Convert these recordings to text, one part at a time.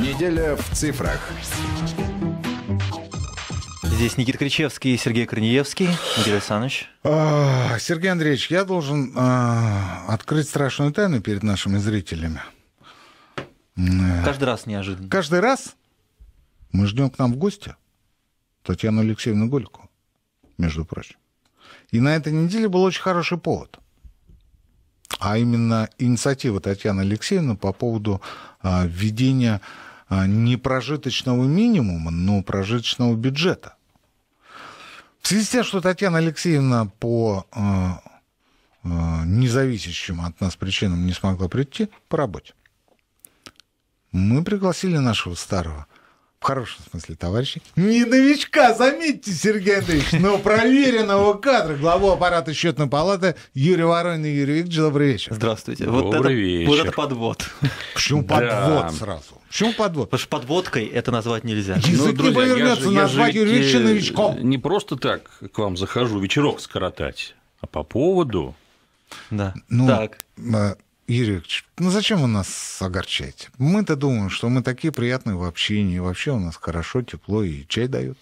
Неделя в цифрах. Здесь Никита Кричевский и Сергей Корнеевский. Никита Александрович. А, Сергей Андреевич, я должен а, открыть страшную тайну перед нашими зрителями. Каждый раз неожиданно. Каждый раз мы ждем к нам в гости Татьяну Алексеевну Гольку, между прочим. И на этой неделе был очень хороший повод. А именно инициатива Татьяны Алексеевны по поводу а, введения не прожиточного минимума, но прожиточного бюджета. В связи с тем, что Татьяна Алексеевна по э, э, независящим от нас причинам не смогла прийти по работе, мы пригласили нашего старого, в хорошем смысле товарища, не новичка, заметьте, Сергей Андреевич, но проверенного кадра, главу аппарата счетной палаты Юрия Воронина Юрий Викторович, добрый вечер. Здравствуйте. Добрый вот это, вечер. Вот это подвод. Почему Да. подвод сразу? Почему подвод? Потому что подводкой это назвать нельзя. Язык не повернется Ну, я же- назвать я же Юрия Викторовича э, новичком. Не просто так к вам захожу вечерок скоротать, а по поводу. Да. Ну, Так. Юрий Викторович, ну зачем вы нас огорчаете? Мы-то думаем, что мы такие приятные в общении, и вообще у нас хорошо, тепло и чай дают.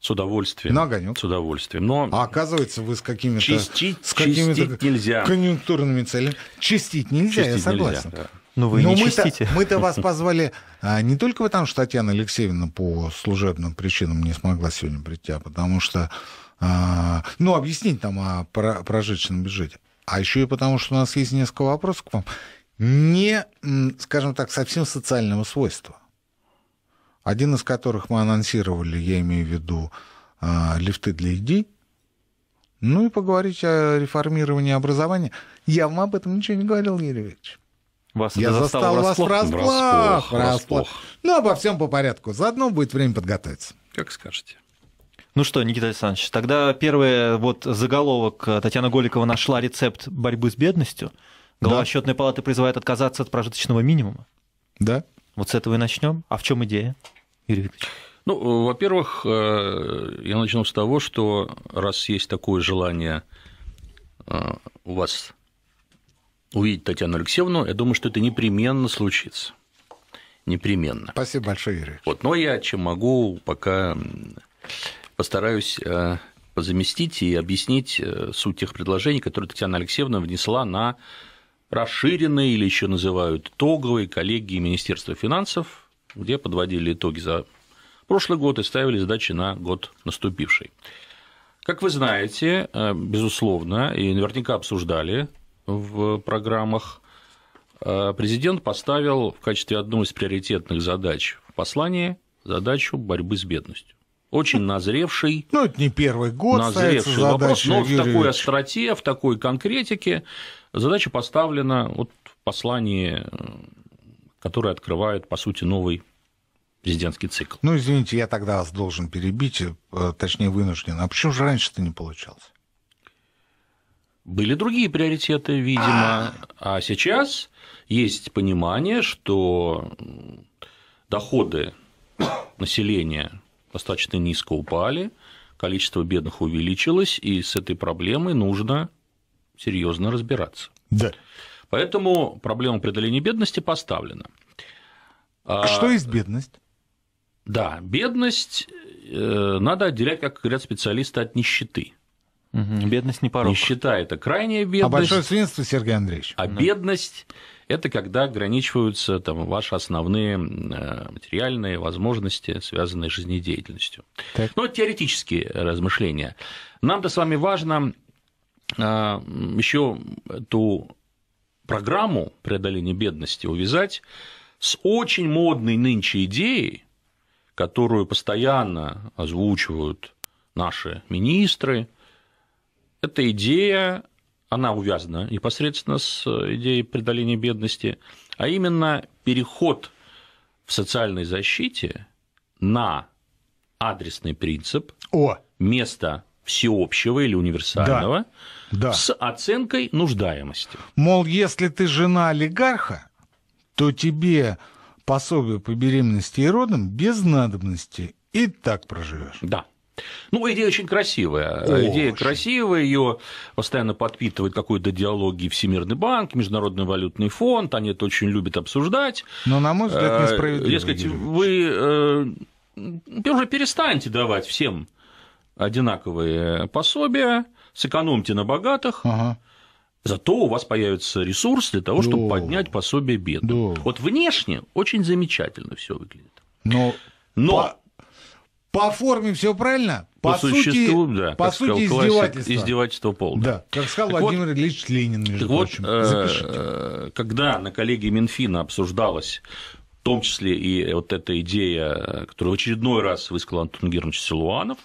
С удовольствием. На огонек. С удовольствием. Но А оказывается, вы с какими-то... Чистить- с какими-то чистить нельзя. конъюнктурными целями. Чистить нельзя, я чистить согласен. нельзя. да. Ну вы Но не мы-то, чистите. мы-то вас позвали а, не только потому, что Татьяна Алексеевна по служебным причинам не смогла сегодня прийти, а потому что, а, ну, объяснить там о про- прожиточном бюджете, а еще и потому, что у нас есть несколько вопросов к вам, не, скажем так, совсем социального свойства. Один из которых мы анонсировали, я имею в виду а, лифты для идей, ну и поговорить о реформировании образования. Я вам об этом ничего не говорил, Юрий Викторович. Вас Я застал вас врасплох. врасплох. Врасплох, врасплох. врасплох. Ну, обо всем по порядку. Заодно будет время подготовиться. Как скажете. Ну что, Никита Александрович, тогда первый вот заголовок. Татьяна Голикова нашла рецепт борьбы с бедностью. Глава Да. счетной палаты призывает отказаться от прожиточного минимума. Да? Вот с этого и начнем. А в чем идея, Юрий Викторович? Ну, э, во-первых, э, я начну с того, что раз есть такое желание э, у вас увидеть Татьяну Алексеевну, я думаю, что это непременно случится. Непременно. Спасибо большое, Юрий. Вот, но я чем могу, пока постараюсь э, позаместить и объяснить э, суть тех предложений, которые Татьяна Алексеевна внесла на расширенные или еще называют итоговые коллегии Министерства финансов, где подводили итоги за прошлый год и ставили задачи на год наступивший. Как вы знаете, э, безусловно, и наверняка обсуждали в программах, президент поставил в качестве одной из приоритетных задач в послании задачу борьбы с бедностью. Очень назревший, Ну, это не первый год назревший вопрос, задача, но в Юрий такой остроте, в такой конкретике задача поставлена вот в послании, э, которое открывает, по сути, новый президентский цикл. Ну, извините, я тогда вас должен перебить, э, точнее, вынужден. А почему же раньше-то не получалось? Были другие приоритеты, видимо, а сейчас есть понимание, что доходы населения достаточно низко упали, количество бедных увеличилось, и с этой проблемой нужно серьезно разбираться. Да. Поэтому проблема преодоления бедности поставлена. А что есть бедность? Да, бедность э, надо отделять, как говорят специалисты, от нищеты. Мгм. Бедность не порог. Нищета – это крайняя А бедность. большое свинство, Сергей Андреевич? А бедность – это когда ограничиваются там, ваши основные э, материальные возможности, связанные с жизнедеятельностью. Так. Ну, это теоретические размышления. Нам-то с вами важно еще эту программу преодоления бедности увязать с очень модной нынче идеей, которую постоянно озвучивают наши министры. Эта идея, она увязана непосредственно с идеей преодоления бедности, а именно переход в социальной защите на адресный принцип О, места всеобщего или универсального да. с оценкой нуждаемости. Мол, если ты жена олигарха, то тебе пособие по беременности и родам без надобности и так проживешь. Да. Ну, идея очень красивая. Очень. Идея красивая, ее постоянно подпитывает какой-то диалоги Всемирный банк, Международный валютный фонд, они это очень любят обсуждать. Но, на мой взгляд, Э, несправедливо. Дескать, вы э, уже перестаньте давать всем одинаковые пособия, сэкономьте на богатых, Ага. зато у вас появится ресурс для того, чтобы Да. поднять пособие бедным. Да. Вот внешне очень замечательно все выглядит. Но, Но по, по форме все правильно. по, По, существу, сути, да, по сказал сути классик, издевательство. издевательство полное. Да, как сказал Так вот- Владимир Ильич Ленин, между Так вот, прочим. Запишите. э, когда на коллегии Минфина обсуждалась в том числе и вот эта идея, которую в очередной раз высказал Антон Германович Силуанов,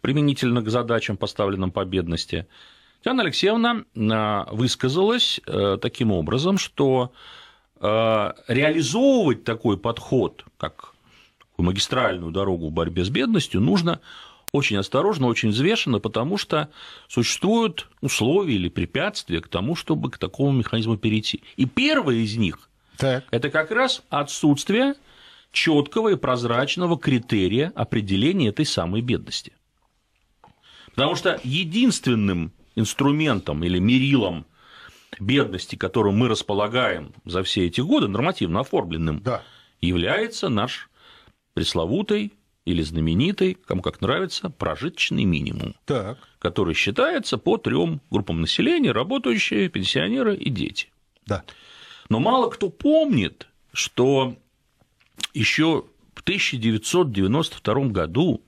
применительно к задачам, поставленным по бедности, Татьяна Алексеевна э, высказалась э, таким образом, что реализовывать такой подход, как магистральную дорогу в борьбе с бедностью, нужно очень осторожно, очень взвешенно, потому что существуют условия или препятствия к тому, чтобы к такому механизму перейти. И первое из них Так. – это как раз отсутствие четкого и прозрачного критерия определения этой самой бедности. Потому что единственным инструментом или мерилом бедности, которым мы располагаем за все эти годы, нормативно оформленным, Да. является наш пресловутый или знаменитый, кому как нравится, прожиточный минимум, Так. который считается по трем группам населения – работающие, пенсионеры и дети. Да. Но мало кто помнит, что еще в 1992 году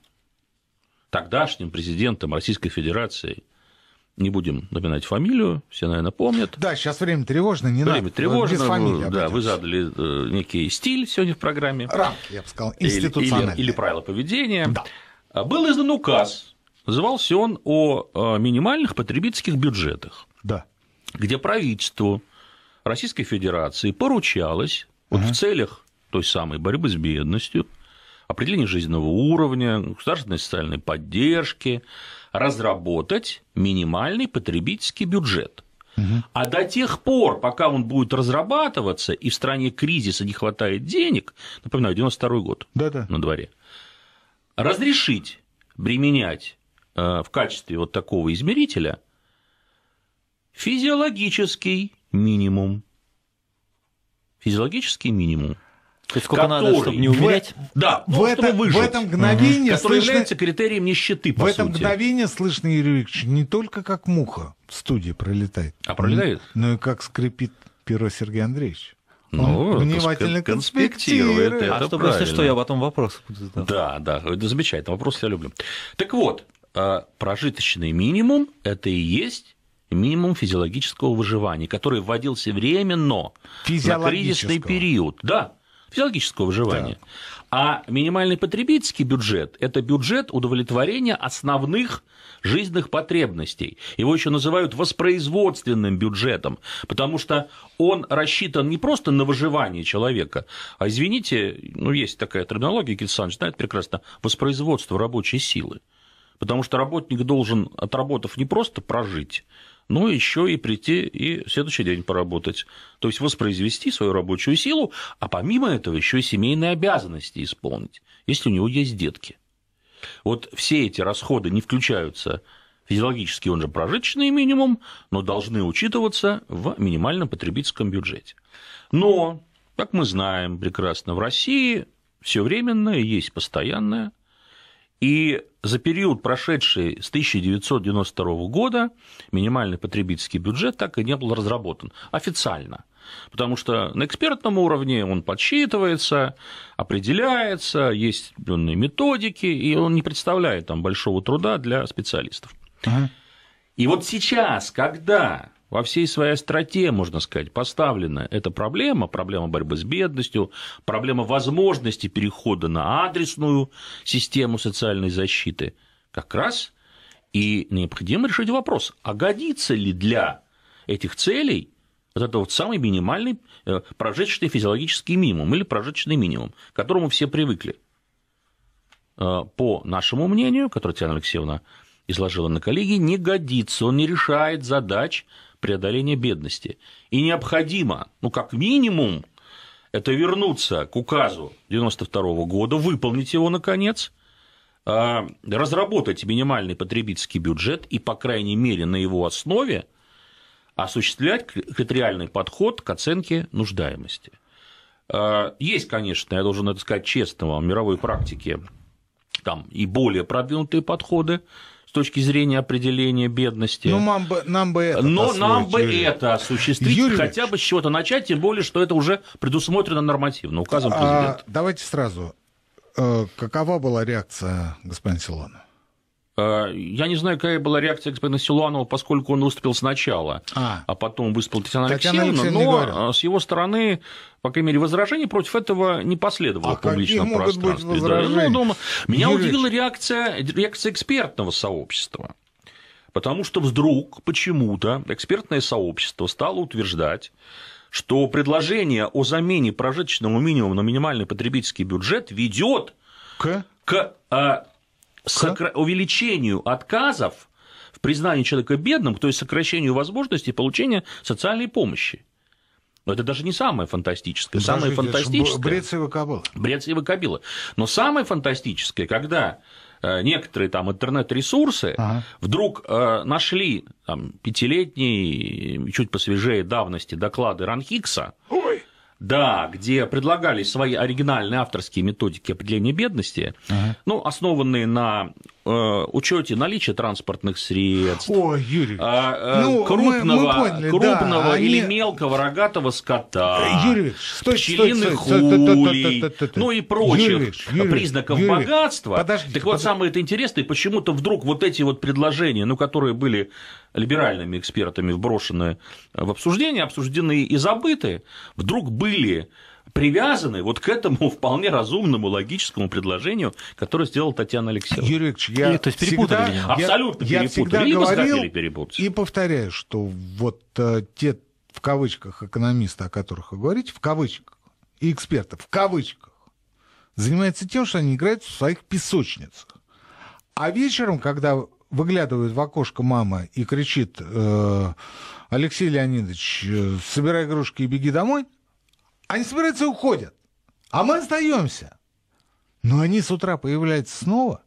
тогдашним президентом Российской Федерации, не будем напоминать фамилию, все, наверное, помнят, Да, сейчас время тревожное, не время надо. тревожно, Без фамилии да, вы задали э, некий стиль сегодня в программе. Рамки, я бы сказал, или, институциональные. или, или правила поведения. Да. А Был издан указ, назывался он о э, минимальных потребительских бюджетах, Да. где правительству Российской Федерации поручалось вот в целях той самой борьбы с бедностью, определения жизненного уровня, государственной социальной поддержки, разработать минимальный потребительский бюджет. А до тех пор, пока он будет разрабатываться, и в стране кризиса не хватает денег, напоминаю, 92 год Да-да. на дворе, разрешить применять э, в качестве вот такого измерителя физиологический минимум. Физиологический минимум. То есть сколько надо, Который чтобы не в- умереть? Да, В, ну, это- чтобы выжить, в этом мгновении который слышно... является критерием нищеты, по В этом сути. мгновении слышно, Юрий Викторович, не только как муха в студии пролетает. А пролетает? Но и как скрипит перо Сергей Андреевич. Ну, Он это внимательно кон- конспектирует конспектирует. это. а чтобы, если правильно. что, я потом вопросы буду задавать. Да, да, это замечательно, вопрос я люблю. Так вот, э, прожиточный минимум – это и есть минимум физиологического выживания, который вводился временно на кризисный период. Да, физиологического выживания. А минимальный потребительский бюджет – это бюджет удовлетворения основных жизненных потребностей. Его еще называют воспроизводственным бюджетом, потому что он рассчитан не просто на выживание человека, а, извините, ну, есть такая терминология, Кирилл Александрович знает прекрасно, воспроизводство рабочей силы. Потому что работник должен, отработав, не просто прожить, но еще и прийти и следующий день поработать. То есть воспроизвести свою рабочую силу, а помимо этого еще и семейные обязанности исполнить, если у него есть детки. Вот все эти расходы не включаются физиологически, он же прожиточный минимум, но должны учитываться в минимальном потребительском бюджете. Но, как мы знаем прекрасно, в России все временное есть постоянное, и за период, прошедший с 1992 года, минимальный потребительский бюджет так и не был разработан официально. Потому что на экспертном уровне он подсчитывается, определяется, есть определенные методики, и он не представляет там большого труда для специалистов. Ага. И вот сейчас, когда во всей своей остроте, можно сказать, поставлена эта проблема, проблема борьбы с бедностью, проблема возможности перехода на адресную систему социальной защиты, как раз и необходимо решить вопрос, а годится ли для этих целей вот это вот самый минимальный э, прожиточный физиологический минимум или прожиточный минимум, к которому все привыкли. Э, По нашему мнению, которое Татьяна Алексеевна изложила на коллегии, не годится, он не решает задач преодоления бедности. И необходимо, ну, как минимум, это вернуться к указу 92 года, выполнить его, наконец, а, разработать минимальный потребительский бюджет и, по крайней мере, на его основе осуществлять критериальный подход к оценке нуждаемости. А, есть, конечно, я должен это сказать честно вам, в мировой практике там и более продвинутые подходы с точки зрения определения бедности. Ну, нам бы, нам бы это Но нам бы Юрий. это осуществить, Юрьевич. хотя бы с чего-то начать, тем более, что это уже предусмотрено нормативно, указом президента. А, давайте сразу. Э, какова была реакция господина Силуанова? Э, я не знаю, какая была реакция господина Силуанова, поскольку он выступил сначала, а, а потом выступил Татьяна, Татьяна Алексеевна, но э, с его стороны, по крайней мере, возражений против этого не последовало а в публичном пространстве. Да. Ну, думаю, меня Юрьевич. удивила реакция, реакция экспертного сообщества. Потому что вдруг почему-то экспертное сообщество стало утверждать, что предложение о замене прожиточного минимума на минимальный потребительский бюджет ведет к, к а, сокра... увеличению отказов в признании человека бедным, то есть сокращению возможностей получения социальной помощи. Но это даже не самое фантастическое. Даже самое фантастическое... Кабыла. Бред и Кабыла. Но самое фантастическое, когда э, некоторые там интернет-ресурсы ага. вдруг э, нашли там, пятилетние, чуть посвежее давности доклады Ранхикса, Ой. Да, где предлагались свои оригинальные авторские методики определения бедности, ага. ну, основанные на Э, учете наличия транспортных средств, О, Юрий. А, э, ну, крупного, мы, мы поняли, крупного да, или они... мелкого рогатого скота, Юрий, стой, пчелиных стой, улей, ну и прочих Юрий, Юрий, признаков Юрий, богатства. Подождите, так вот, подождите. самое это интересное, почему-то вдруг вот эти вот предложения, ну, которые были либеральными экспертами вброшены в обсуждение, обсуждены и забыты, вдруг были привязаны вот к этому вполне разумному логическому предложению, которое сделала Татьяна Алексеевна. Юрий Ильич, я то есть перепутали всегда, меня. Абсолютно я, перепутали. Я Либо говорил перепутать. И повторяю, что вот э, те, в кавычках, экономисты, о которых вы говорите, в кавычках, и эксперты, в кавычках, занимаются тем, что они играют в своих песочницах. А вечером, когда выглядывает в окошко мама и кричит э, Алексей Леонидович, э, собирай игрушки и беги домой – они собираются и уходят. А мы остаемся. Но они с утра появляются снова,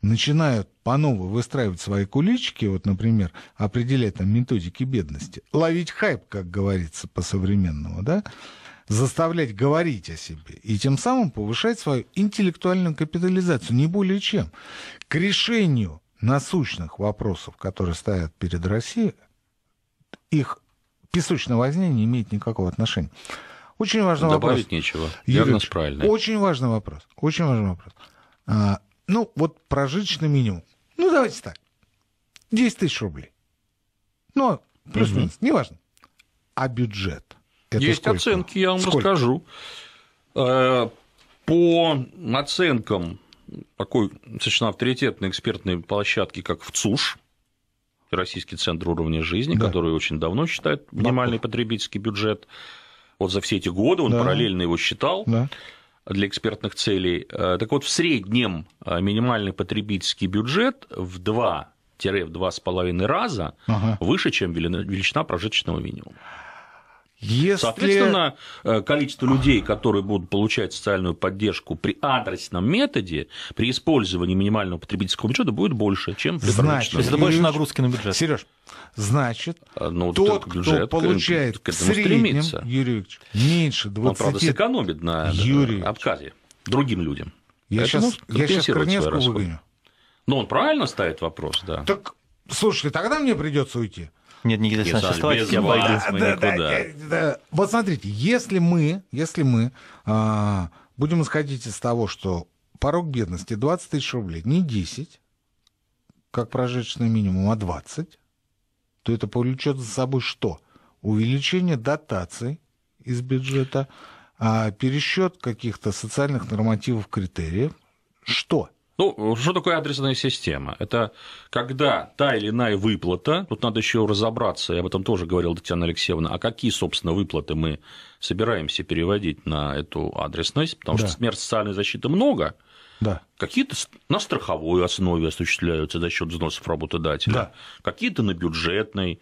начинают по-новому выстраивать свои куличики, вот, например, определять там методики бедности, ловить хайп, как говорится по-современному, да, заставлять говорить о себе и тем самым повышать свою интеллектуальную капитализацию, не более чем. К решению насущных вопросов, которые стоят перед Россией, их песочная возня не имеет никакого отношения. Очень важный Добавить вопрос. нечего. Диагноз правильный. Очень важный вопрос. Очень важный вопрос. А, ну, вот прожиточный минимум. Ну, давайте так. 10 тысяч рублей. Ну, плюс-минус, угу. неважно. А бюджет? Это Есть сколько? оценки, я вам сколько? расскажу. Э, по оценкам такой достаточно авторитетной экспертной площадки, как в ЦУШ, Российский центр уровня жизни, да. который очень давно считает минимальный потребительский бюджет, вот за все эти годы, он да. параллельно его считал. Да для экспертных целей. Э, так вот, в среднем э, минимальный потребительский бюджет в 2-2,5 раза ага. выше, чем величина прожиточного минимума. Если... Соответственно, э, количество людей, которые будут получать социальную поддержку при адресном методе, при использовании минимального потребительского бюджета будет больше, чем при Значит, То есть это больше нагрузки на бюджет. Сереж, значит, а, ну, тот, бюджет кто получает к, этому в среднем, стремится. Юрьевич, меньше 20... Он, правда, сэкономит на Юрьевич. Обказе другим людям. Я Поэтому сейчас, я сейчас Корнеску выгоню. Но он правильно ставит вопрос, да. Так, слушай, тогда мне придется уйти. Нет, Никита Александрович, я вас мы да, никуда. Да, да. Вот смотрите, если мы, если мы а, будем исходить из того, что порог бедности 20 тысяч рублей, не 10, как прожиточный минимум, а 20, то это повлечет за собой что? Увеличение дотаций из бюджета, а пересчет каких-то социальных нормативов, критериев. Что? Ну, что такое адресная система? Это когда та или иная выплата, тут надо еще разобраться, я об этом тоже говорил Татьяна Алексеевна, а какие, собственно, выплаты мы собираемся переводить на эту адресность, потому да. что мер социальной защиты много, да. Какие-то на страховой основе осуществляются за счет взносов работодателя, да. какие-то на бюджетной.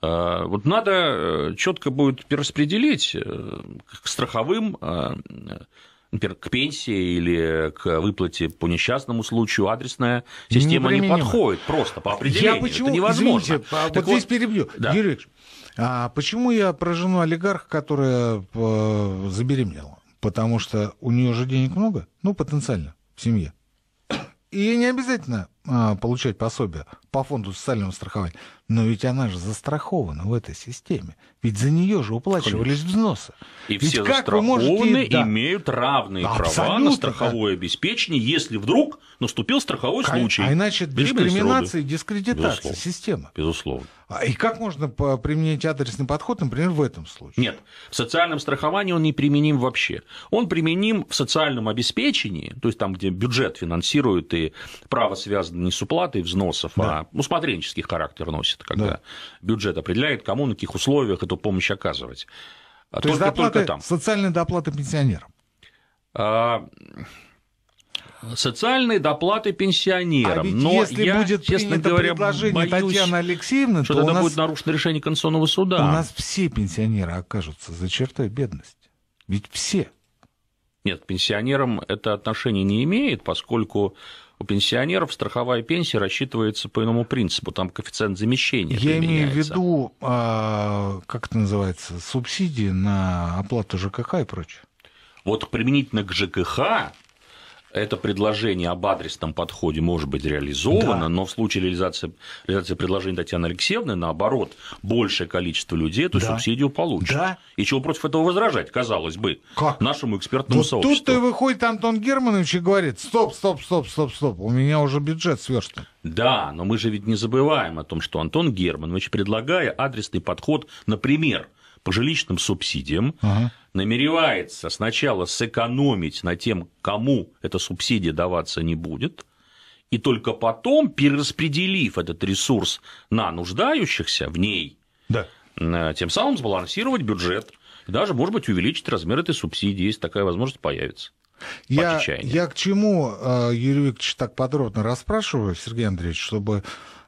А, вот надо э, четко будет перераспределить э, к страховым а, например, к пенсии или к выплате по несчастному случаю адресная система не подходит просто по определению. Я почему, это невозможно. Извините, так вот, вот здесь перебью. Да. Юрий Ильич, а почему я про жену олигарха, которая э, забеременела? Потому что у нее же денег много, ну, потенциально, в семье. И не обязательно а, получать пособие по фонду социального страхования. Но ведь она же застрахована в этой системе. Ведь за нее же уплачивались Конечно. взносы. И ведь все как застрахованные да. имеют равные Абсолютно, права на страховое обеспечение, если вдруг наступил страховой случай. А иначе дискриминация и дискредитация Безусловно. системы. Безусловно. А и как можно применить адресный подход, например, в этом случае? Нет, в социальном страховании он не применим вообще. Он применим в социальном обеспечении, то есть там, где бюджет финансирует и право связано не с уплатой взносов, да. а усмотренческий характер носит, когда да. бюджет определяет, кому на каких условиях эту помощь оказывать. То только, есть доплаты, только там. социальные доплаты пенсионерам? А, социальные доплаты пенсионерам. А ведь Но если я, будет честно говоря, предложение боюсь, Татьяны Алексеевны, что то тогда нас, будет нарушено решение Конституционного суда. У нас все пенсионеры окажутся за чертой бедности. Ведь все. Нет, пенсионерам это отношение не имеет, поскольку у пенсионеров страховая пенсия рассчитывается по иному принципу, там коэффициент замещения. Я имею в виду, а, как это называется, субсидии на оплату ЖКХ и прочее. Вот применительно к ЖКХ это предложение об адресном подходе может быть реализовано, да. но в случае реализации, реализации предложения Татьяны Алексеевны, наоборот, большее количество людей эту да. субсидию получит. Да. И чего против этого возражать, казалось бы, как? нашему экспертному вот сообществу. Тут-то и выходит Антон Германович и говорит, стоп, стоп, стоп, стоп, стоп, у меня уже бюджет сверстан. Да, но мы же ведь не забываем о том, что Антон Германович, предлагая адресный подход, например, по жилищным субсидиям, ага. намеревается сначала сэкономить на тем, кому эта субсидия даваться не будет, и только потом, перераспределив этот ресурс на нуждающихся в ней, да. Э, тем самым сбалансировать бюджет, и даже, может быть, увеличить размер этой субсидии, если такая возможность появится. Я, я к чему, э, Юрий Викторович, так подробно расспрашиваю, Сергей Андреевич, чтобы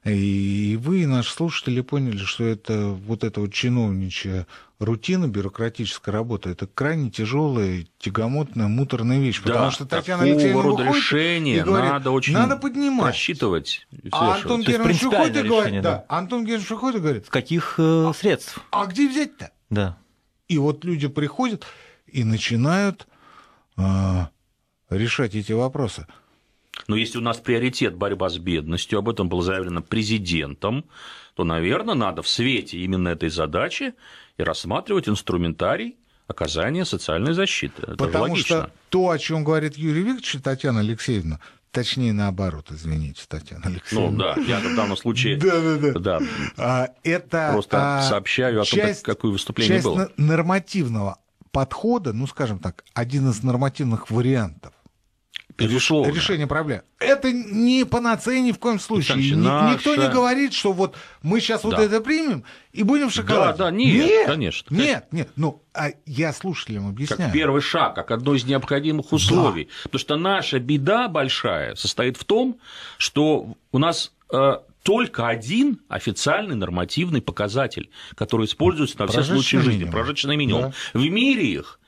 и вы, и наши слушатели поняли, что это вот эта вот чиновничья рутина, бюрократическая работа, это крайне тяжелая, тягомотная, муторная вещь. Да, потому что Татьяна Алексеевна рода решения говорит, надо очень надо поднимать. рассчитывать. А Антон Германович выходит и говорит, да. да. Антон Германович выходит и говорит. С каких э, средств? А, а где взять-то? Да. И вот люди приходят и начинают э, решать эти вопросы. Но если у нас приоритет борьба с бедностью, об этом было заявлено президентом, то, наверное, надо в свете именно этой задачи и рассматривать инструментарий оказания социальной защиты. Это Потому что то, о чем говорит Юрий Викторович и Татьяна Алексеевна, Точнее, наоборот, извините, Татьяна Алексеевна. Ну да, я в данном случае да, да, да. Да, а, это, просто а, сообщаю о том, часть, как, какое выступление часть было. нормативного подхода, ну, скажем так, один из нормативных вариантов Безусловно. решение проблем. Это не панацея ни в коем случае. Ни, наша... Никто не говорит, что вот мы сейчас да. вот это примем и будем в шоколаде. Да, да, нет, нет конечно. Нет, нет. Ну, а я слушателям объясняю. Как первый шаг, как одно из необходимых условий. Да. Потому что наша беда большая состоит в том, что у нас э, только один официальный нормативный показатель, который используется на все случаи жизни, прожиточный минимум. Да. В мире их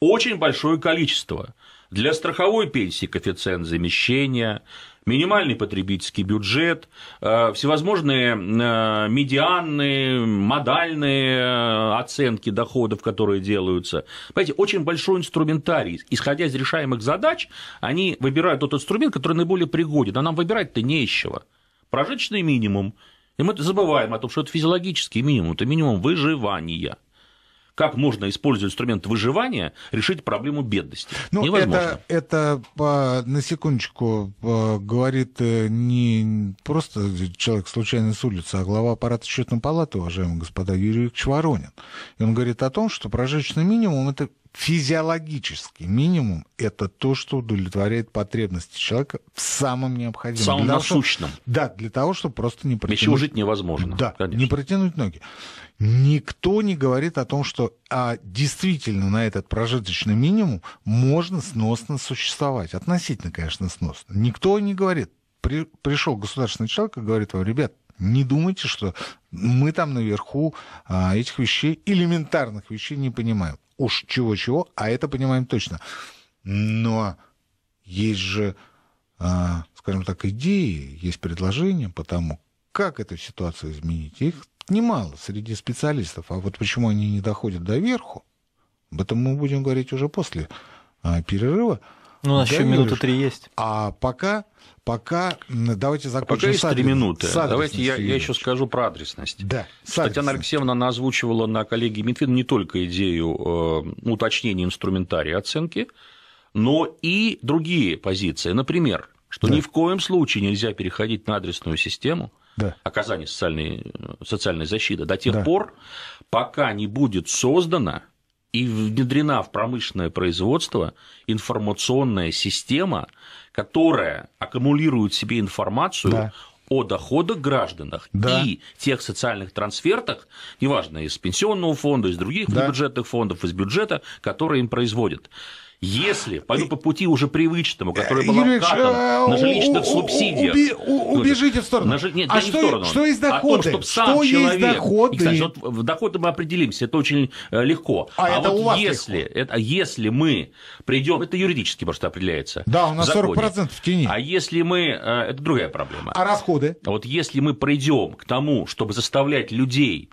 очень большое количество. Для страховой пенсии коэффициент замещения, минимальный потребительский бюджет, э, всевозможные э, медианные, модальные э, оценки доходов, которые делаются. Понимаете, очень большой инструментарий. Исходя из решаемых задач, они выбирают тот инструмент, который наиболее пригоден, а нам выбирать-то не из чего. Прожиточный минимум. И мы забываем о том, что это физиологический минимум, это минимум выживания как можно, используя инструмент выживания, решить проблему бедности. Ну, Невозможно. Это, это, на секундочку, говорит э, не просто человек случайно с улицы, а глава аппарата счетной палаты, уважаемый господа Юрий Викторович Воронин. И он говорит о том, что прожиточный минимум – это физиологический минимум – это то, что удовлетворяет потребности человека в самом необходимом. В самом насущном. Чтобы, да, для того, чтобы просто не протянуть... Без чего жить невозможно. Да, конечно. не протянуть ноги. Никто не говорит о том, что а, действительно на этот прожиточный минимум можно сносно существовать. Относительно, конечно, сносно. Никто не говорит. При, пришел государственный человек и говорит вам, ребят, не думайте, что мы там наверху а, этих вещей, элементарных вещей не понимаем. Уж чего-чего, а это понимаем точно. Но есть же, а, скажем так, идеи, есть предложения по тому, как эту ситуацию изменить. Их немало среди специалистов. А вот почему они не доходят до верху, об этом мы будем говорить уже после а, перерыва. Ну, у нас еще минуты три есть. А пока, пока давайте закончим. Пока есть три минуты. Давайте я, я еще скажу про адресность. Да. Татьяна Алексеевна она озвучивала на коллегии Минфин не только идею э, уточнения инструментария оценки, но и другие позиции. Например, что да. ни в коем случае нельзя переходить на адресную систему да. оказания социальной, социальной защиты до тех да. пор, пока не будет создана и внедрена в промышленное производство информационная система, которая аккумулирует в себе информацию да. о доходах гражданах да. и тех социальных трансфертах, неважно, из пенсионного фонда, из других да. бюджетных фондов, из бюджета, которые им производят. Если пойду по пути уже привычному, который был Юрий обкатан на жилищных субсидиях. Уби, убежите в сторону. На, нет, а что, в сторону. что есть доходы? О том, сам что человек, есть доходы? И, кстати, вот в доходы мы определимся, это очень э, легко. А, а это вот у вас если, легко. Это, если мы придем, это юридически просто определяется. Да, у нас 40% в тени. А если мы, э, это другая проблема. А расходы? Вот если мы придем к тому, чтобы заставлять людей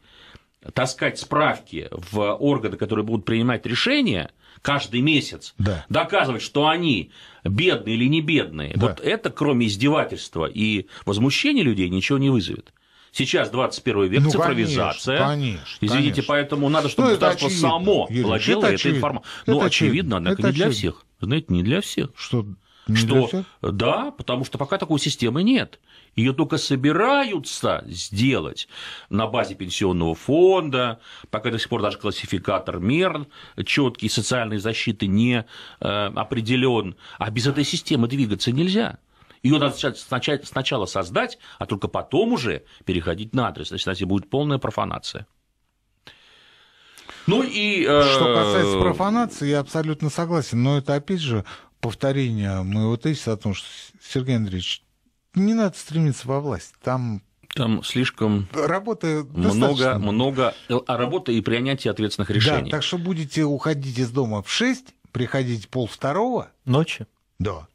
таскать справки в органы, которые будут принимать решения, каждый месяц, да. доказывать, что они бедные или не бедные, да. вот это, кроме издевательства и возмущения людей, ничего не вызовет. Сейчас 21 век, ну, цифровизация. Конечно, конечно, Извините, конечно. поэтому надо, чтобы ну, государство само Юрий, владело этой информацией. Ну, очевидно, однако, не для всех. Знаете, не для всех. Что не что да, потому что пока такой системы нет. Ее только собираются сделать на базе пенсионного фонда, пока до сих пор даже классификатор мер четкий социальной защиты не э, определен. А без этой системы двигаться нельзя. Ее надо сначала создать, а только потом уже переходить на адрес. Иначе будет полная профанация. Ну и... Э... Что касается профанации, я абсолютно согласен. Но это, опять же, повторение моего тезиса о том, что, Сергей Андреевич, не надо стремиться во власть. Там там слишком работы много, много а работы и принятия ответственных решений. Да, так что будете уходить из дома в 6, приходить пол второго. Ночи? Да.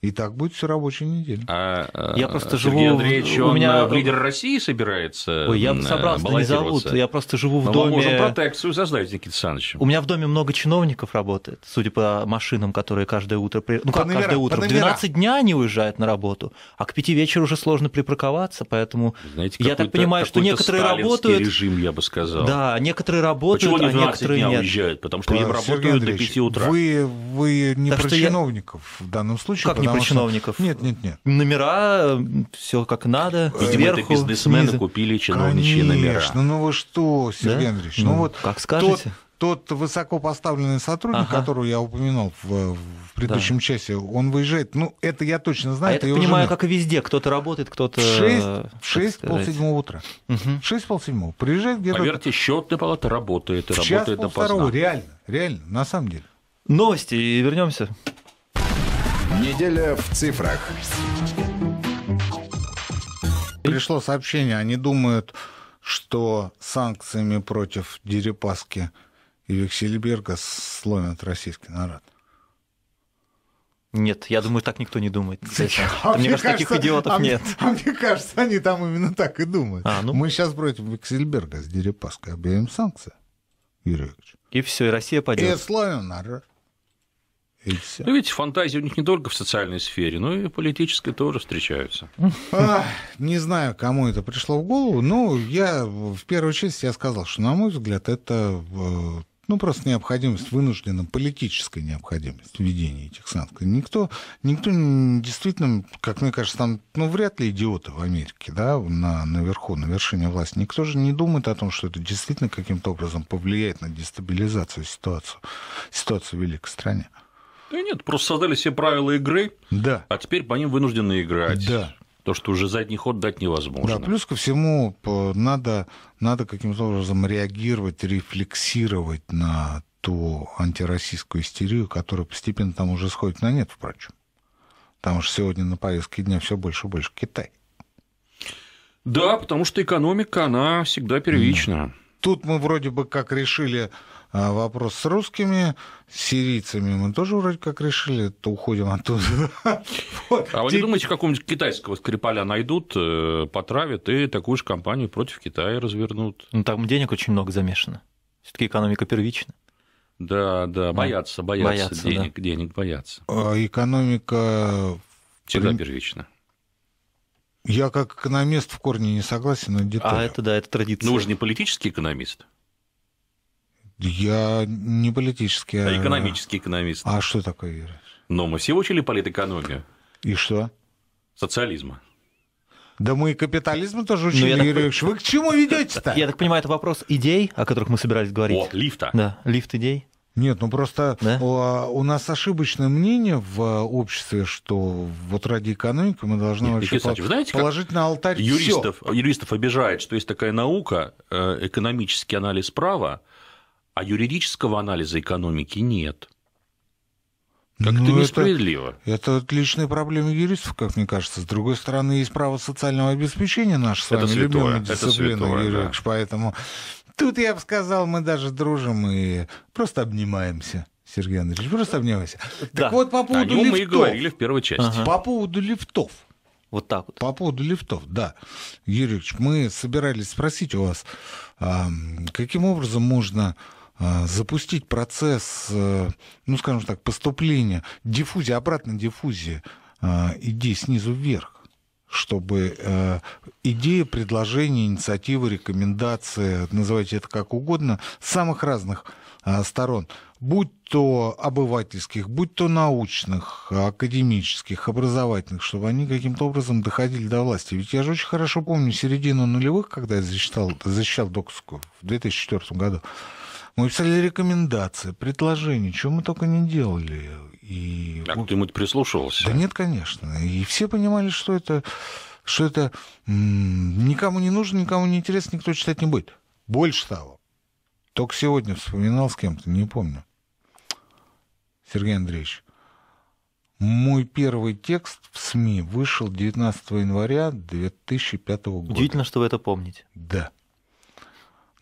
И так будет всю рабочую неделю. А, я просто Сергей живу... Андреевич, у меня... в лидер России собирается Ой, я бы собрался, не зовут. Я просто живу в Но доме... Мы можем протекцию создать, Никита Александрович. У меня в доме много чиновников работает, судя по машинам, которые каждое утро... При... Ну, как номера, каждое утро? В 12 дня они уезжают на работу, а к 5 вечера уже сложно припарковаться, поэтому Знаете, я так понимаю, что некоторые работают... режим, я бы сказал. Да, некоторые работают, Почему а некоторые дня нет. уезжают? Потому что им работают до 5 утра. Вы, вы не так про чиновников я... в данном случае, Как не про чиновников? чиновников. Нет, нет, нет. Номера, все как надо. Видимо, это бизнесмены снизу. купили чиновничьи номера. Конечно, ну вы что, Сергей да? Андреевич, ну, ну вот как скажете. Тот, тот высокопоставленный сотрудник, ага. которого я упоминал в, в предыдущем да. часе, он выезжает. Ну, это я точно знаю. А это я понимаю, как и везде. Кто-то работает, кто-то... В 6, в 6 полседьмого утра. Угу. 6 полседьмого. Приезжает где-то... Поверьте, счетная палата работает и в работает час допоздна. Реально, реально, на самом деле. Новости и вернемся. Неделя в цифрах. Пришло сообщение, они думают, что санкциями против Дерипаски и Вексельберга сломят российский народ. Нет, я думаю, так никто не думает. А мне, кажется, таких идиотов а нет. Мне, а мне кажется, они там именно так и думают. А, ну? Мы сейчас против Вексельберга с Дерипаской объявим санкции, Юрий Ильич. И все, и Россия пойдет. И славим народ. Ну, видите, фантазии у них не только в социальной сфере, но и в политической тоже встречаются. А, не знаю, кому это пришло в голову, но я в первую часть я сказал, что, на мой взгляд, это э, ну, просто необходимость, вынуждена политическая необходимость введения этих санкций. Никто, никто действительно, как мне кажется, там, ну, вряд ли идиоты в Америке, да, на, наверху, на вершине власти. Никто же не думает о том, что это действительно каким-то образом повлияет на дестабилизацию ситуации, ситуации в великой стране. Да нет, просто создали все правила игры, да. а теперь по ним вынуждены играть. Да. То, что уже задний ход дать невозможно. Да, плюс ко всему надо, надо каким-то образом реагировать, рефлексировать на ту антироссийскую истерию, которая постепенно там уже сходит на нет, впрочем. Потому что сегодня на повестке дня все больше и больше Китай. Да, потому что экономика, она всегда первична. тут мы вроде бы как решили а, вопрос с русскими, с сирийцами мы тоже вроде как решили, то уходим оттуда. А вы не думаете, какого-нибудь китайского скрипаля найдут, э, потравят и такую же компанию против Китая развернут? Ну, там денег очень много замешано. Все-таки экономика первична. Да, да, боятся, боятся, боятся денег, да. денег боятся. А экономика всегда первична. Я как экономист в корне не согласен, но детали. А это да, это традиция. Ну, вы же не политический экономист. Я не политический, а... экономический экономист. А что такое, Юрий? Но мы все учили политэкономию. И что? Социализма. Да мы и капитализм тоже учили, Юрий Юрьевич. Вы к чему ведете-то? Я так понимаю, это вопрос идей, о которых мы собирались говорить. О, лифта. Да, лифт идей. Нет, ну просто да? у нас ошибочное мнение в обществе, что вот ради экономики мы должны Нет, вообще Александр, знаете, положить на алтарь юристов, всё. юристов обижает, что есть такая наука, э, экономический анализ права, а юридического анализа экономики нет. Как ну, это несправедливо. Это, это личные проблемы юристов, как мне кажется. С другой стороны, есть право социального обеспечения наш с вами это любимая дисциплина, Юрий да. Поэтому тут я бы сказал, мы даже дружим и просто обнимаемся. Сергей Андреевич, просто обнимайся. Да. Так вот, по поводу О нем лифтов. мы и говорили в первой части. Ага. По поводу лифтов. Вот так вот. По поводу лифтов, да. Юрьевич, мы собирались спросить у вас, каким образом можно запустить процесс, э, ну, скажем так, поступления, диффузии, обратной диффузии а, идей снизу вверх чтобы э, идеи, предложения, инициативы, рекомендации, называйте это как угодно, самых разных э, сторон, будь то обывательских, будь то научных, академических, образовательных, чтобы они каким-то образом доходили до власти. Ведь я же очень хорошо помню середину нулевых, когда я защищал, защищал докторскую в 2004 году. Мы писали рекомендации, предложения, чего мы только не делали. И... А кто-нибудь прислушивался? Да нет, конечно. И все понимали, что это, что это никому не нужно, никому не интересно, никто читать не будет. Больше того, только сегодня вспоминал с кем-то, не помню. Сергей Андреевич, мой первый текст в СМИ вышел 19 января 2005 года. Удивительно, что вы это помните. Да.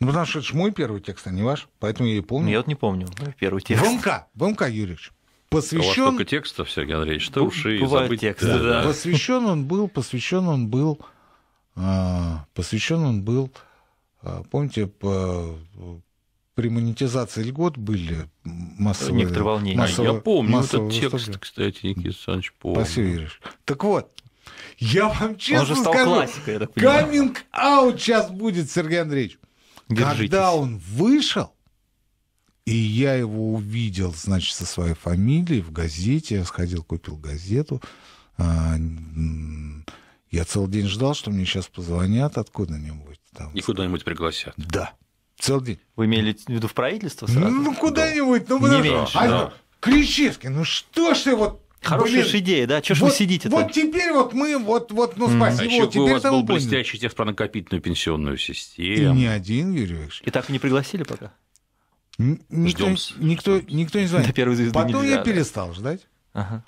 Ну, потому что это же мой первый текст, а не ваш, поэтому я и помню. Я вот не помню первый текст. В МК, в МК, Юрьевич. Посвящен... У вас только текстов, Сергей Андреевич, что уж и забыть. тексты, да. да. Посвящен он был, посвящен он был, а, посвящен он был, а, помните, по, при монетизации льгот были массовые... Некоторые волнения. Массовые, я помню этот текст, кстати, Никита Александрович, помню. Спасибо, Юрьевич. Так вот, я вам честно скажу, каминг-аут сейчас будет, Сергей Андреевич. Держитесь. Когда он вышел, и я его увидел, значит, со своей фамилией в газете, я сходил, купил газету, а, я целый день ждал, что мне сейчас позвонят откуда-нибудь. Там. И куда-нибудь пригласят. Да. Целый день. Вы имели в виду в правительство сразу? Ну, куда-нибудь. Ну, Не меньше, а, да. Кричевский, ну что ж ты вот Хорошая Блин, идея, да? Чего ж вот, вы сидите-то? Вот теперь вот мы, вот, вот ну спасибо. А еще теперь у вас был блестящий тест про накопительную пенсионную систему. И не один, Юрий Ильич. И так не пригласили пока? Никто, никто, никто не звонит. первой звезды Потом нельзя, я да. перестал ждать. Ага.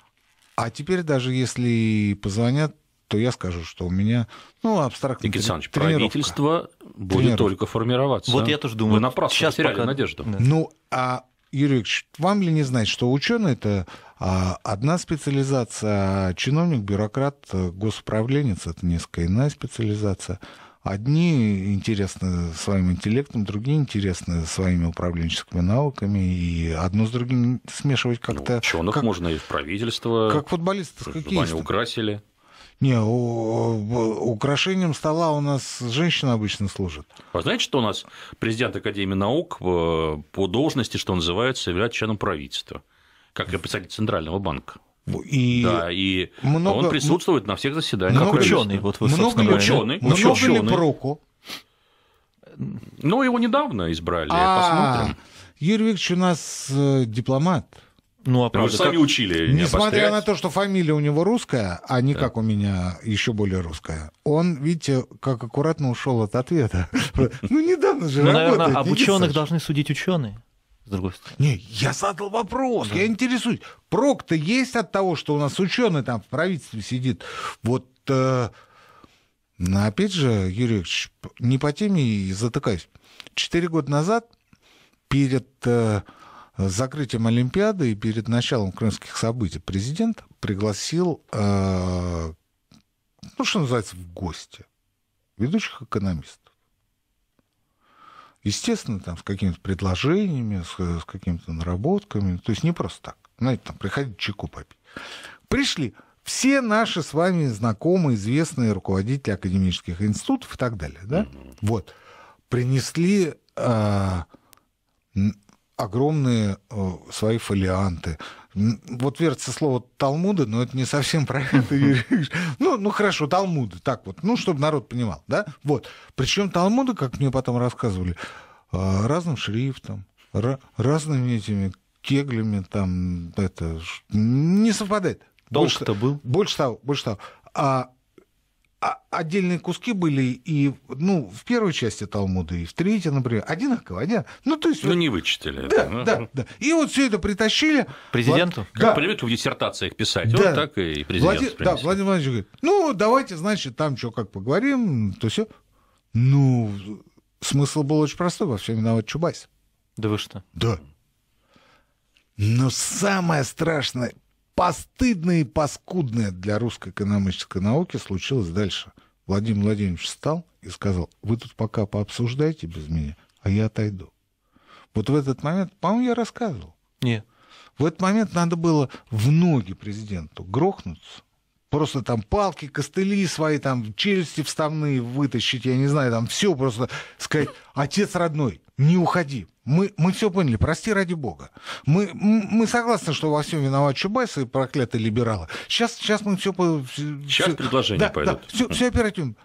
А теперь даже если позвонят, то я скажу, что у меня, ну, абстрактно Никита Александрович, правительство будет только формироваться. Вот я тоже думаю. Вы напрасно сейчас потеряли пока... надежду. Да. Ну, а Юрий Ильич, вам ли не знать, что ученый это а, одна специализация, а чиновник, бюрократ, госуправленец это несколько иная специализация. Одни интересны своим интеллектом, другие интересны своими управленческими навыками, и одно с другим смешивать ну, как-то... Ну, ученых как, можно и в правительство. Как футболисты, какие Они украсили. Не, украшением стола у нас женщина обычно служит. Вы знаете, что у нас президент Академии наук э, по должности, что называется, является членом правительства, как и представитель Центрального банка? И да, и много, он присутствует на всех заседаниях. Как ученый, вот вы, много ли, ученый, много ученый. ли проку? Ну, его недавно избрали, а, посмотрим. Юрий Викторович у нас э, дипломат. Ну, а правда, Вы сами как... учили. Несмотря на то, что фамилия у него русская, а не да. как у меня еще более русская, он, видите, как аккуратно ушел от ответа. Ну, недавно же Ну, наверное, об ученых должны судить ученые с другой стороны. Не, я задал вопрос, я интересуюсь. Прок-то есть от того, что у нас ученый там в правительстве сидит. Вот, э, опять же, Юрий Ильич, не по теме и затыкаюсь. Четыре года назад перед э, закрытием Олимпиады и перед началом крымских событий президент пригласил, э, ну, что называется, в гости ведущих экономистов. Естественно, там с какими-то предложениями, с, с какими-то наработками. То есть не просто так. Знаете, там приходить чеку попить. Пришли все наши с вами знакомые, известные руководители академических институтов и так далее. Да? Mm-hmm. Вот. Принесли э, огромные э, свои фолианты. Вот верится слово Талмуды, но это не совсем про это, Ну, ну хорошо, Талмуды, так вот, ну, чтобы народ понимал, да? Вот. Причем Талмуды, как мне потом рассказывали, э, разным шрифтом, разными этими кеглями, там, это, не совпадает. Долг-то был? Больше того, больше того. А отдельные куски были и, ну, в первой части Талмуда, и в третьей, например, одинаково, одинаково. Ну, то есть... Ну, вот... не вычитали. Да, да, да, да. И вот все это притащили... Президенту? Как да. привык в диссертациях писать, да. вот так и президент Влади... Да, Владимир Владимирович говорит, ну, давайте, значит, там что, как поговорим, то все. Ну, смысл был очень простой, во всем виноват Чубайс. Да вы что? Да. Но самое страшное, постыдное и паскудное для русской экономической науки случилось дальше. Владимир Владимирович встал и сказал, вы тут пока пообсуждайте без меня, а я отойду. Вот в этот момент, по-моему, я рассказывал. Нет. В этот момент надо было в ноги президенту грохнуться, просто там палки, костыли свои, там челюсти вставные вытащить, я не знаю, там все просто сказать, отец родной, не уходи. Мы, мы все поняли, прости ради бога. Мы, мы согласны, что во всем виноват Чубайс и проклятые либералы. Сейчас, сейчас мы все... Сейчас все, предложения да, пойдут. Да, все, все оперативно.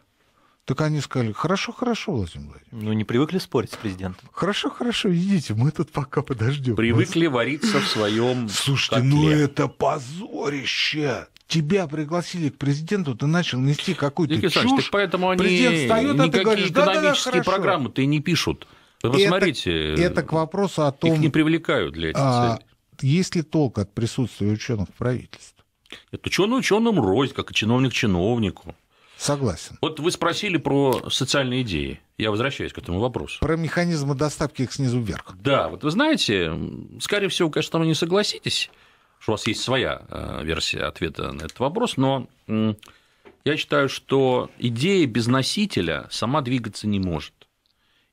Так они сказали, хорошо, хорошо, Владимир Владимирович. Ну, не привыкли спорить с президентом. Хорошо, хорошо, идите, мы тут пока подождем. Привыкли мы... вариться в своем Слушайте, котле. ну это позорище. Тебя пригласили к президенту, ты начал нести какую-то чушь. Так поэтому они Президент встает, никакие говоришь, экономические да, да, программы-то и не пишут. Вы посмотрите. Это, это к вопросу о том... Их не привлекают для этих а, целей. Есть ли толк от присутствия ученых в правительстве? Это ученый ученому рознь, как и чиновник чиновнику. Согласен. Вот вы спросили про социальные идеи. Я возвращаюсь к этому вопросу. Про механизмы доставки их снизу вверх. Да, вот вы знаете, скорее всего, конечно, там не согласитесь, что у вас есть своя э, версия ответа на этот вопрос, но я считаю, что идея без носителя сама двигаться не может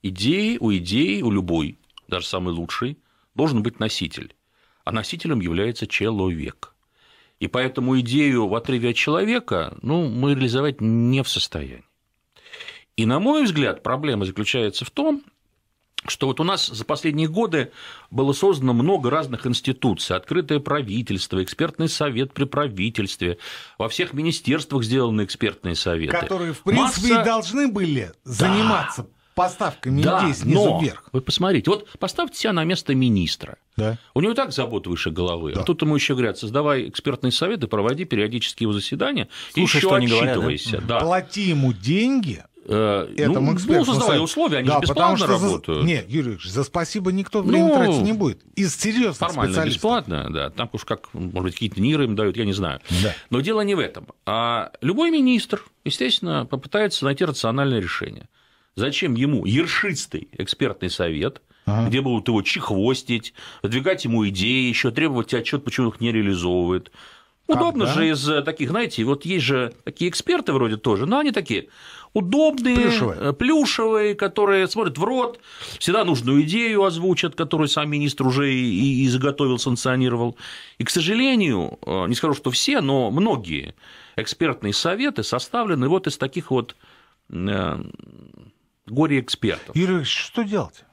идеи, у идеи, у любой, даже самый лучший, должен быть носитель. А носителем является человек. И поэтому идею в отрыве от человека ну, мы реализовать не в состоянии. И, на мой взгляд, проблема заключается в том, что вот у нас за последние годы было создано много разных институций, открытое правительство, экспертный совет при правительстве, во всех министерствах сделаны экспертные советы. Которые, в принципе, Масса... и должны были заниматься да поставками да, идей снизу но, вверх. Вы посмотрите, вот поставьте себя на место министра. Да. У него и так забот выше головы. Да. А тут ему еще говорят, создавай экспертный совет и проводи периодически его заседания. Слушай, и еще отчитывайся. Говорят, да? Да. Плати ему деньги, э, этому ну, эксперту. Ну, создавай условия, они да, же бесплатно что работают. За... Нет, Юрий Ильич, за спасибо никто время ну, тратить не будет. Из серьезных Формально бесплатно, да. Там уж как, может быть, какие-то ниры им дают, я не знаю. Да. Но дело не в этом. А любой министр, естественно, попытается найти рациональное решение. Зачем ему ершистый экспертный совет, ага. где будут его чехвостить, выдвигать ему идеи, еще требовать отчет, почему их не реализовывает. Удобно Когда? же из таких, знаете, вот есть же такие эксперты вроде тоже, но они такие удобные, плюшевые, э, плюшевые которые смотрят в рот, всегда нужную идею озвучат, которую сам министр уже и, и заготовил, санкционировал. И, к сожалению, э, не скажу, что все, но многие экспертные советы составлены вот из таких вот э, горе экспертов. Юрий что делать?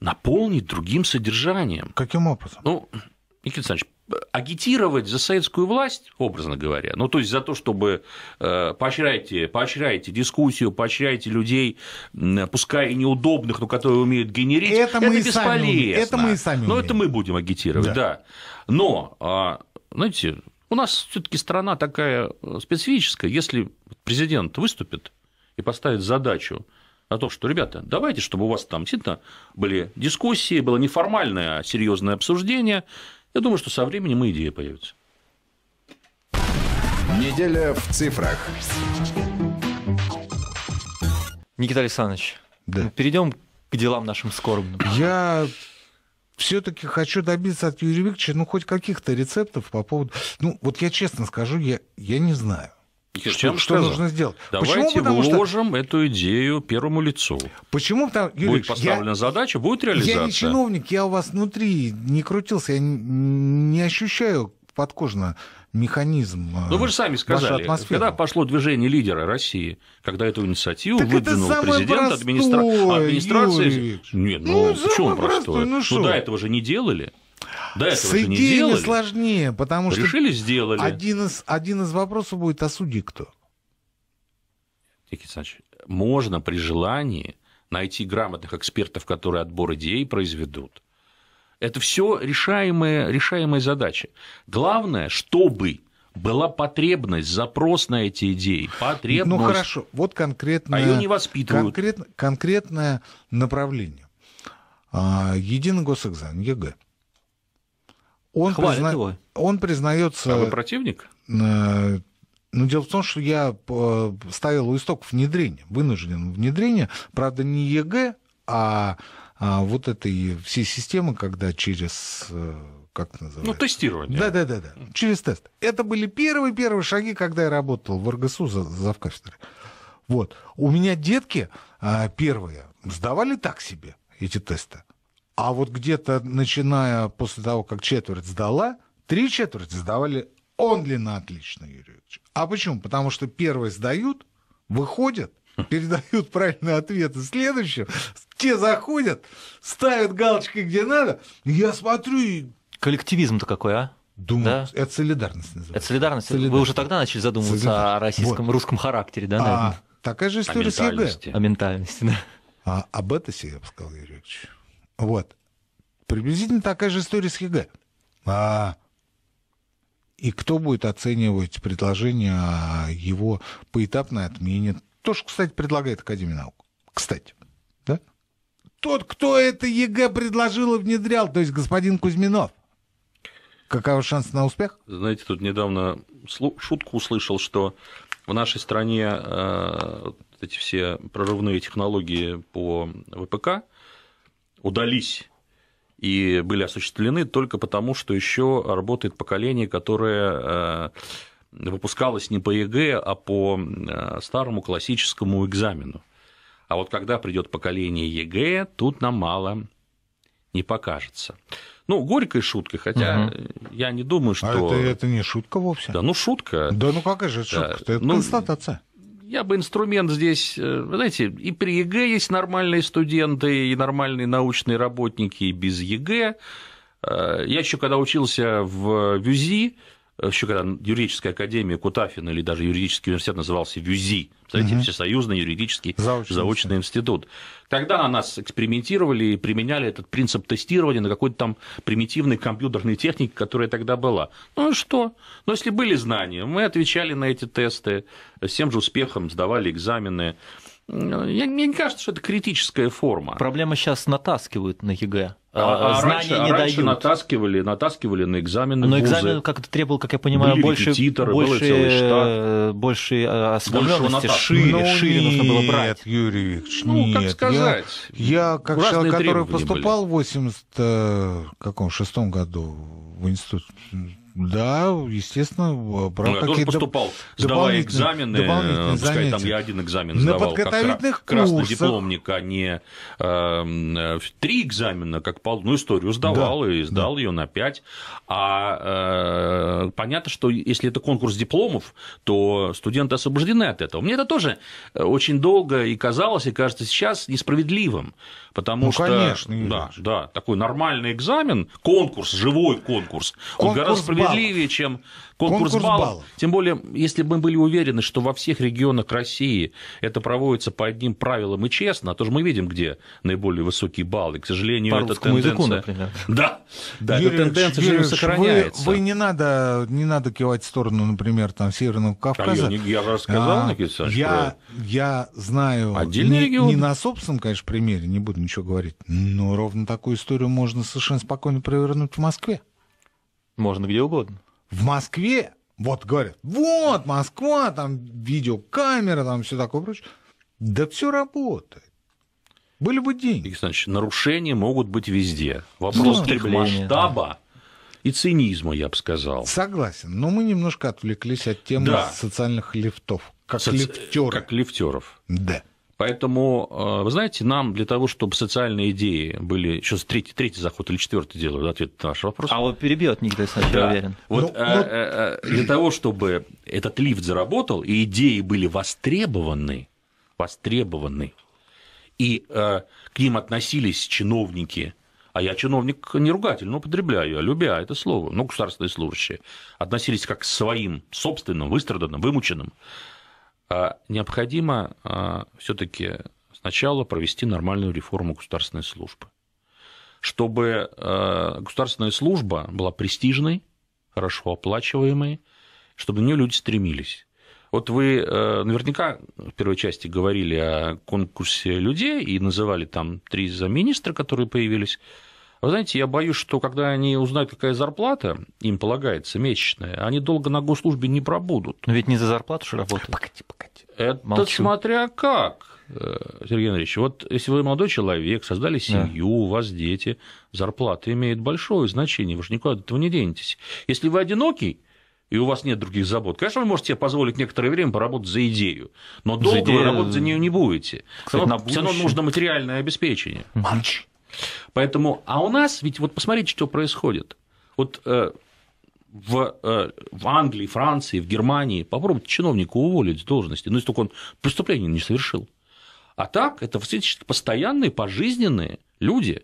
Наполнить другим содержанием. Каким образом? Ну, Никита Александрович, агитировать за советскую власть, образно говоря, ну, то есть за то, чтобы э, поощряйте, поощряйте дискуссию, поощряйте людей, пускай и неудобных, но которые умеют генерить, это, это мы бесполезно. Сами, это мы и сами Но это мы будем агитировать, да. да. Но, а, знаете, у нас все таки страна такая специфическая, если президент выступит и поставить задачу на то, что, ребята, давайте, чтобы у вас там действительно были дискуссии, было неформальное, а серьезное обсуждение, я думаю, что со временем и идея появится. Неделя в цифрах. Никита Александрович, Да. Перейдем к делам нашим скорбным. Я все-таки хочу добиться от Юрия Викторовича, ну, хоть каких-то рецептов по поводу... Ну, вот я честно скажу, я, я не знаю. Что, что, что нужно сделать? Давайте Почему? вложим что... эту идею первому лицу. Почему? Потому, Юрий будет поставлена я... задача, будет реализация. Я не чиновник, я у вас внутри не крутился, я не ощущаю подкожно механизм. Ну вы же сами сказали, когда пошло движение лидера России, когда эту инициативу так выдвинул президент администра... администрации. Нет, ну, ну почему простое? Ну, ну до этого же не делали. До этого С делали. сложнее, потому что... Решили, сделали. Один из, один из вопросов будет, а судьи кто? Никита Александрович, можно при желании найти грамотных экспертов, которые отбор идей произведут. Это все решаемые, решаемые задачи. Главное, чтобы была потребность, запрос на эти идеи, потребность. Ну хорошо, вот конкретно. А ее не воспитывают. Конкрет, конкретное направление. А, единый госэкзамен, ЕГЭ. Он, призна... его. он признается. А вы противник? Э, ну, дело в том, что я э, стоял у истоков внедрения, вынужденного внедрения, правда, не ЕГЭ, а а вот этой всей системы, когда через э, как это называется? Ну, тестирование. Да, да, да, да. Через тест. Это были первые-первые шаги, когда я работал в РГСУ за, за. Вот. У меня детки а, первые сдавали так себе эти тесты. А вот где-то начиная после того, как четверть сдала, три четверти сдавали они на отлично, Юрий Юрьевич. А почему? Потому что первые сдают, выходят, передают правильные ответы следующим, те заходят, ставят галочкой где надо, я смотрю и... Коллективизм-то какой, а? Думаю, да? это солидарность называется. Это солидарность. солидарность. Вы уже тогда начали задумываться о российском, вот. русском характере, да, наверное? А, такая же история с ЕГЭ. О ментальности, да. А, об этосе, я бы сказал, Юрий Ильич. Вот. Приблизительно такая же история с ЕГЭ. А, и кто будет оценивать предложение о его поэтапной отмене, то, что, кстати, предлагает Академия наук. Кстати, да? Тот, кто это ЕГЭ предложил и внедрял, то есть господин Кузьминов. Каковы шансы на успех? Знаете, тут недавно шутку услышал, что в нашей стране э, эти все прорывные технологии по ВПК удались и были осуществлены только потому, что еще работает поколение, которое э, выпускалось не по ЕГЭ, а по э, старому классическому экзамену. А вот когда придет поколение ЕГЭ, тут нам мало не покажется. Ну, горькой шуткой, хотя угу. я не думаю, что... А это, это не шутка вовсе. Да, ну шутка. Да, ну какая же это да. шутка? Это ну, констатация. Я бы инструмент здесь, э, знаете, и при ЕГЭ есть нормальные студенты, и нормальные научные работники, и без ЕГЭ. Э, я еще когда учился в ВЮЗИ, еще когда юридическая академия Кутафина или даже юридический университет назывался ВЮЗИ, представляете, угу. Всесоюзный юридический заочный, заочный институт. Тогда на нас экспериментировали и применяли этот принцип тестирования на какой-то там примитивной компьютерной технике, которая тогда была. Ну и что? Ну, если были знания, мы отвечали на эти тесты, с тем же успехом сдавали экзамены. Я, мне не кажется, что это критическая форма. Проблема сейчас натаскивают на ЕГЭ. А, а Знания раньше, не а раньше дают. натаскивали, натаскивали на экзамены. Но экзамен как-то требовал, как я понимаю, Были больше, больше, больше осведомленности, шире, ну, шире нужно было брать. Нет, Юрий Викторович, ну, нет. как сказать. Я, я как человек, который поступал были. в 86 году в институт да, естественно, брал ну, я тоже поступал, сдавая экзамены, дополнительные пускай там я один экзамен на сдавал, подготовительных как красный дипломник, а не э, три экзамена, как полную историю сдавал да, и сдал да. ее на пять. А э, понятно, что если это конкурс дипломов, то студенты освобождены от этого. Мне это тоже очень долго и казалось, и кажется сейчас несправедливым, потому ну, что конечно, да, да, такой нормальный экзамен, конкурс, живой конкурс, конкурс он гораздо справедливее, чем конкурс, конкурс баллов. баллов. Тем более, если бы мы были уверены, что во всех регионах России это проводится по одним правилам и честно, то же мы видим, где наиболее высокие баллы. К сожалению, по эта тенденция... языку, например. Да, да Юрий эта тенденция Юрьевич, сохраняется. Вы, вы не, надо, не надо кивать в сторону, например, там, Северного Кавказа. А я, я же рассказал, а, Никита я, я знаю, Отдельный не, регион. не на собственном, конечно, примере, не буду ничего говорить, но ровно такую историю можно совершенно спокойно провернуть в Москве. Можно где угодно. В Москве, вот говорят, вот Москва, там видеокамера, там все такое прочее. Да все работает. Были бы деньги. Игорь Александрович, нарушения могут быть везде. Вопрос ну, их масштаба и цинизма, я бы сказал. Согласен, но мы немножко отвлеклись от темы да. социальных лифтов. Как Соци... лифтеры. Как лифтеров. Да. Поэтому, э, вы знаете, нам для того, чтобы социальные идеи были... Сейчас третий, третий заход или четвертый делаю ответ на ваш вопрос. А вот перебьет Никита Александрович, да. я уверен. Вот ну, а, но... А, для того, чтобы этот лифт заработал, и идеи были востребованы, востребованы, и а, к ним относились чиновники, а я чиновник не ругатель, но употребляю, я любя это слово, ну, государственные служащие, относились как к своим собственным, выстраданным, вымученным, а необходимо а, все-таки сначала провести нормальную реформу государственной службы, чтобы а, государственная служба была престижной, хорошо оплачиваемой, чтобы на нее люди стремились. Вот вы наверняка в первой части говорили о конкурсе людей и называли там три замминистра, которые появились. Вы знаете, я боюсь, что когда они узнают, какая зарплата им полагается месячная, они долго на госслужбе не пробудут. Но ведь не за зарплату же работают. Погоди, погоди. Это Молчу. смотря как. Э, Сергей Андреевич, вот если вы молодой человек, создали семью, да. у вас дети, зарплата имеет большое значение, вы же никуда от этого не денетесь. Если вы одинокий, и у вас нет других забот. Конечно, вы можете себе позволить некоторое время поработать за идею, но долго идею... вы работать за нее не будете. Кстати, все, равно, все равно нужно материальное обеспечение. Молчи. Поэтому, а у нас, ведь вот посмотрите, что происходит. Вот э, в, э, в Англии, Франции, в Германии попробуйте чиновника уволить с должности, ну, если только он преступление не совершил. А так, это фактически постоянные, пожизненные люди,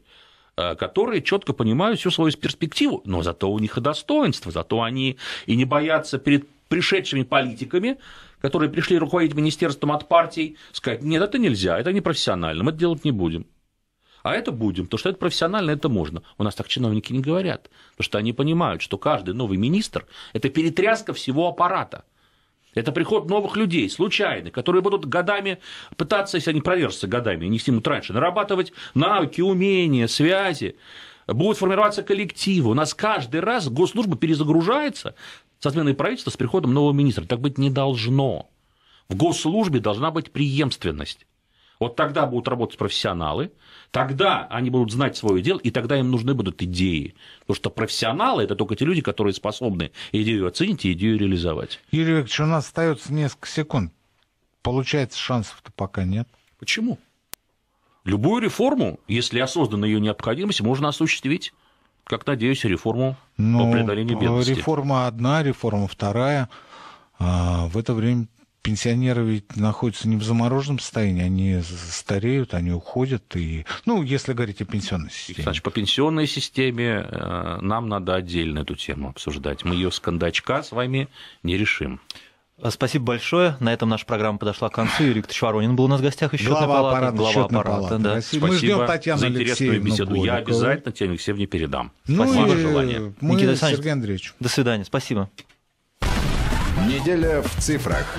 э, которые четко понимают всю свою перспективу, но зато у них и достоинство, зато они и не боятся перед пришедшими политиками, которые пришли руководить министерством от партий, сказать, нет, это нельзя, это непрофессионально, мы это делать не будем. А это будем, потому что это профессионально, это можно. У нас так чиновники не говорят, потому что они понимают, что каждый новый министр – это перетряска всего аппарата. Это приход новых людей, случайных, которые будут годами пытаться, если они проверятся годами, не снимут раньше, нарабатывать навыки, умения, связи, будут формироваться коллективы. У нас каждый раз госслужба перезагружается со сменой правительства с приходом нового министра. Так быть не должно. В госслужбе должна быть преемственность. Вот тогда будут работать профессионалы, тогда они будут знать свое дело, и тогда им нужны будут идеи. Потому что профессионалы – это только те люди, которые способны идею оценить и идею реализовать. Юрий Викторович, у нас остается несколько секунд. Получается, шансов-то пока нет. Почему? Любую реформу, если осознана ее необходимость, можно осуществить. Как, надеюсь, реформу ну, по преодолению бедности. Реформа одна, реформа вторая. А в это время пенсионеры ведь находятся не в замороженном состоянии, они стареют, они уходят. И, ну, если говорить о пенсионной системе. Значит, по пенсионной системе э, нам надо отдельно эту тему обсуждать. Мы ее с кондачка с вами не решим. Спасибо большое. На этом наша программа подошла к концу. Юрий Викторович Воронин был у нас в гостях. еще глава палаты. Аппарата, глава аппарата. Палата. Да. Спасибо мы ждем Татьяну за интересную беседу. Голикову. Я обязательно Татьяне Алексеевне передам. Ну Спасибо за желание. Мы, Никита Александрович, Сергей Андреевич. До свидания. Спасибо. Неделя в цифрах.